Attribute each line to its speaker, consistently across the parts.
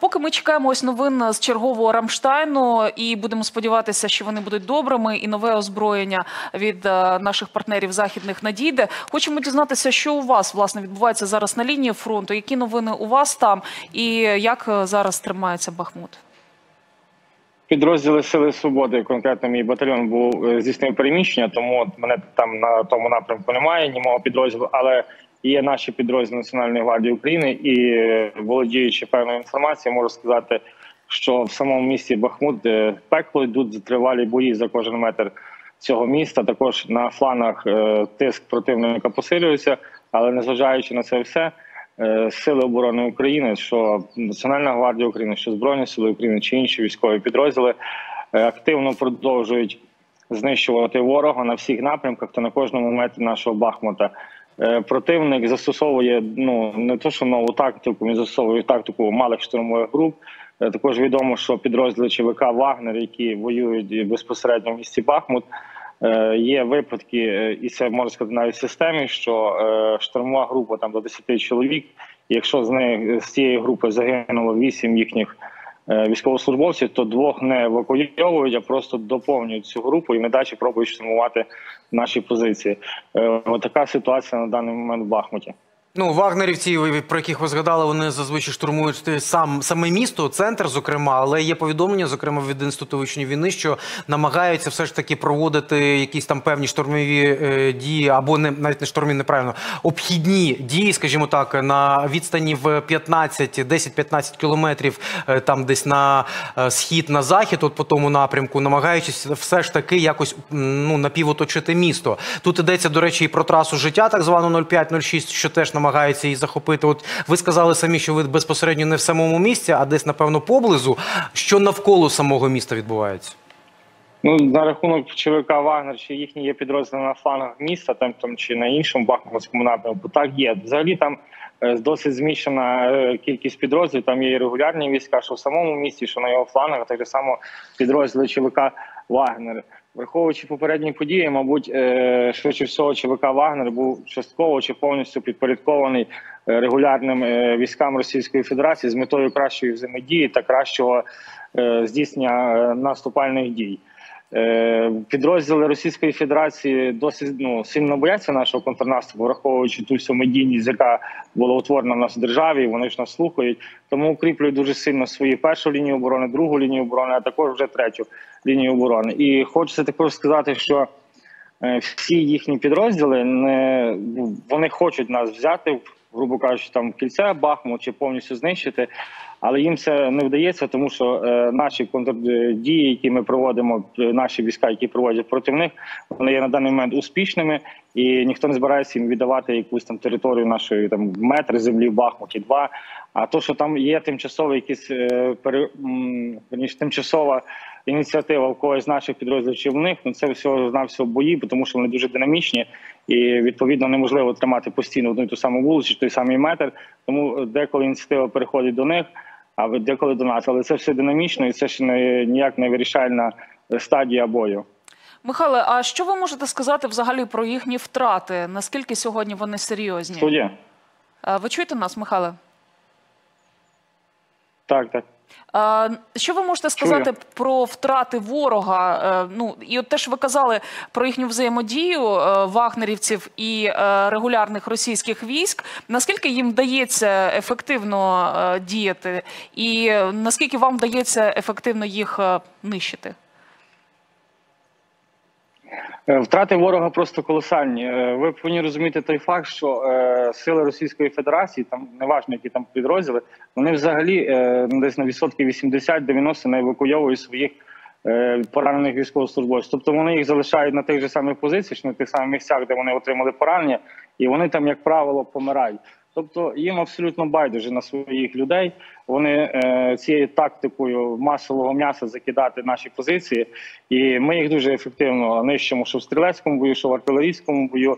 Speaker 1: Поки ми чекаємо ось новин з чергового Рамштайну і будемо сподіватися, що вони будуть добрими, і нове озброєння від е, наших партнерів західних надійде. Хочемо дізнатися, що у вас власне відбувається зараз на лінії фронту. Які новини у вас там, і як е, зараз тримається Бахмут?
Speaker 2: Підрозділи Сили Свободи, конкретно мій батальйон був е, здійснив переміщення, тому мене там на тому напрямку немає, ні мого підрозділу, але є наші підрозділи Національної гвардії України і е, володіючи певною інформацією, можу сказати, що в самому місті Бахмут е, пекло йдуть тривалі бої за кожен метр цього міста. Також на флангах е, тиск противника посилюється, але незважаючи на це все. Сили оборони України, що Національна гвардія України, що Збройні Сили України чи інші військові підрозділи активно продовжують знищувати ворога на всіх напрямках та на кожному метрі нашого Бахмута. Е, Противник застосовує ну не то, що нову тактику, він застосовує тактику малих штурмових груп. Е, Також відомо, що підрозділи ЧВК Вагнер, які воюють безпосередньо в місті Бахмут, е, є випадки, і це можна сказати навіть в системі, що штурмова група там до 10 чоловік. Якщо з них з цієї групи загинуло 8 їхніх військовослужбовців, то двох не евакуйовують, а просто доповнюють цю групу і недачі пробують штурмувати наші позиції. Е, Отака ситуація на даний момент в Бахмуті.
Speaker 3: Ну, вагнерівці, про яких ви згадали, вони зазвичай штурмують сам саме місто, центр, зокрема, але є повідомлення, зокрема від інституту вивчення війни, що намагаються все ж таки проводити якісь там певні штурмові е, дії, або не навіть не штурмі, неправильно, обхідні дії, скажімо так, на відстані в 15, 10-15 кілометрів, е, там десь на е, схід, на захід, от по тому напрямку, намагаючись все ж таки якось ну напівоточити місто. Тут йдеться, до речі, і про трасу життя, так звану 05-06, що теж намагаються її захопити. От ви сказали самі, що ви безпосередньо не в самому місті, а десь, напевно, поблизу. Що навколо самого міста відбувається?
Speaker 2: Ну на рахунок ЧВК Вагнер, чи їхні є підрозділи на флангах міста, там там чи на іншому бахмутському напрямку, так є. Взагалі там е, досить зміщена е, кількість підрозділів. Там є і регулярні війська, що в самому місті, що на його флангах, так само підрозділи ЧВК Вагнер. Враховуючи попередні події, мабуть, е, швидше всього ЧВК Вагнер був частково чи повністю підпорядкований е, регулярним е, військам Російської Федерації з метою кращої взаємодії та кращого здійснення наступальних дій. Е, Підрозділи Російської Федерації досить ну сильно бояться нашого контрнаступу, враховуючи ту всю медійність, яка була утворена в нас в державі. Вони ж нас слухають, тому укріплюють дуже сильно свою першу лінію оборони, другу лінію оборони, а також вже третю лінію оборони. І хочеться також сказати, що е, всі їхні підрозділи не вони хочуть нас взяти, грубо кажучи, там в кільце Бахмут чи повністю знищити. Але їм це не вдається, тому що е, наші контрдії, які ми проводимо, е, наші війська, які проводять проти них, вони є на даний момент успішними, і ніхто не збирається їм віддавати якусь там територію нашої там метр землі в Бахмуті, два. А то, що там є тимчасові якісь е, пере, тимчасова ініціатива в когось з наших підрозділів чи в них, ну це всього на всього бої, тому що вони дуже динамічні і відповідно неможливо тримати постійно одну і ту саму вулицю, той самий метр. Тому деколи ініціатива переходить до них, а деколи до нас. Але це все динамічно і це ще не ніяк не вирішальна стадія бою.
Speaker 1: Михайле, а що ви можете сказати взагалі про їхні втрати? Наскільки сьогодні вони серйозні?
Speaker 2: Студія?
Speaker 1: Е, Ви чуєте нас, Михайле?
Speaker 2: Так, так.
Speaker 1: А, Що ви можете сказати
Speaker 2: Чую.
Speaker 1: про втрати ворога? Е, Ну і от теж ви казали про їхню взаємодію е, вагнерівців і е, регулярних російських військ. Наскільки їм вдається ефективно е, діяти, і е, наскільки вам вдається ефективно їх е, нищити?
Speaker 2: Е, Втрати ворога просто колосальні. Е, Ви повинні розуміти той факт, що е, сили Російської Федерації, там неважно які там підрозділи, вони взагалі ну, десь на відсотки 80-90 не евакуйовують своїх поранених військовослужбовців. Тобто вони їх залишають на тих же самих позиціях, на тих самих місцях, де вони отримали поранення, і вони там, як правило, помирають. Тобто їм абсолютно байдуже на своїх людей. Вони е, цією тактикою масового м'яса закидати наші позиції, і ми їх дуже ефективно нищимо, що в стрілецькому бою, що в артилерійському бою,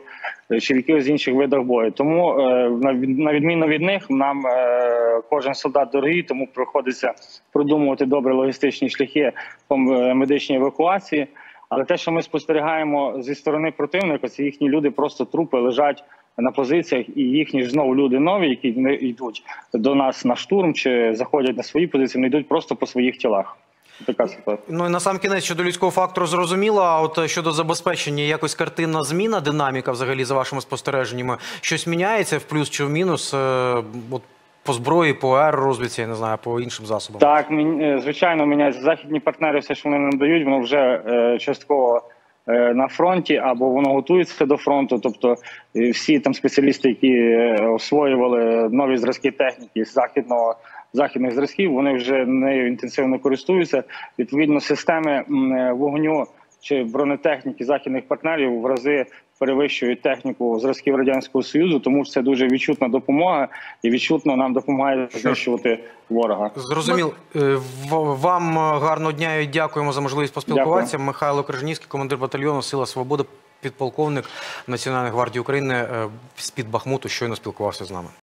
Speaker 2: е, чи в якихось інших видах бою. Тому е, на відміну від них, нам е, кожен солдат дорогий, тому приходиться продумувати добре логістичні шляхи по медичній евакуації. Але те, що ми спостерігаємо зі сторони противника, це їхні люди просто трупи лежать на позиціях, і їхні ж знову люди нові, які не йдуть до нас на штурм чи заходять на свої позиції, вони йдуть просто по своїх тілах. Така ситуація.
Speaker 3: Ну і на сам кінець щодо людського фактору зрозуміло. А от щодо забезпечення, якось картинна зміна, динаміка взагалі за вашими спостереженнями, щось міняється в плюс чи в мінус? е, От по зброї, по аеророзвідці, я не знаю, по іншим засобам.
Speaker 2: Так, е, звичайно, міняється західні партнери, все, що вони нам дають, воно вже е, частково на фронті або воно готується до фронту. Тобто е, всі там спеціалісти, які е, освоювали нові зразки техніки з західного. Західних зразків вони вже нею інтенсивно користуються. Відповідно, системи е, вогню чи бронетехніки західних партнерів в рази перевищують техніку зразків радянського союзу, тому що це дуже відчутна допомога і відчутно нам допомагає знищувати ворога.
Speaker 3: Зрозуміло. Е, Вам е, гарного дня і дякуємо за можливість поспілкуватися. Михайло Крижанівський, командир батальйону Сила Свободи, підполковник Національної гвардії України е, з-під Бахмуту, щойно спілкувався з нами.